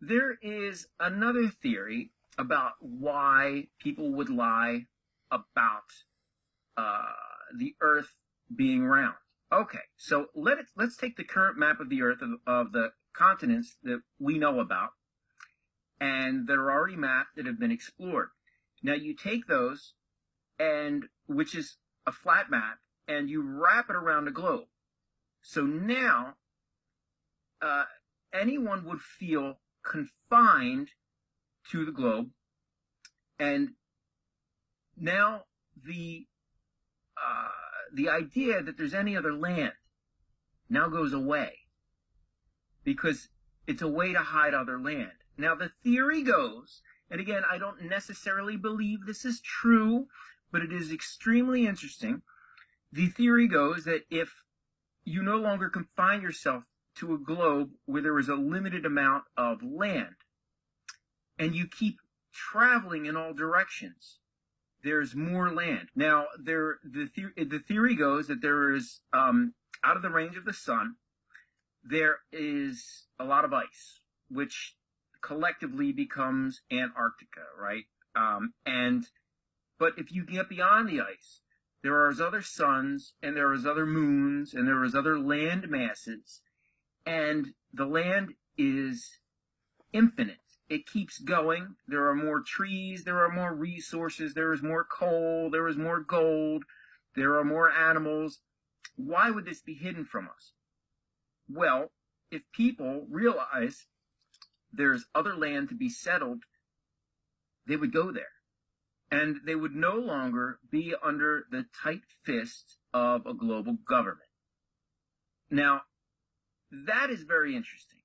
there is another theory about why people would lie about uh, the Earth being round. Okay, so let it, let's take the current map of the Earth of, of the continents that we know about and that are already mapped that have been explored. Now you take those and which is a flat map and you wrap it around a globe. So now uh, anyone would feel confined to the globe and now the uh, the idea that there's any other land now goes away because it's a way to hide other land. Now the theory goes, and again, I don't necessarily believe this is true, but it is extremely interesting. The theory goes that if you no longer confine yourself to a globe where there is a limited amount of land, and you keep traveling in all directions, there's more land. Now, there the the, the theory goes that there is um, out of the range of the sun, there is a lot of ice, which collectively becomes Antarctica, right? Um, and but if you get beyond the ice, there are other suns and there is other moons and there is other land masses, and the land is infinite it keeps going. There are more trees, there are more resources, there is more coal, there is more gold, there are more animals. Why would this be hidden from us? Well, if people realize there's other land to be settled, they would go there. And they would no longer be under the tight fist of a global government. Now, that is very interesting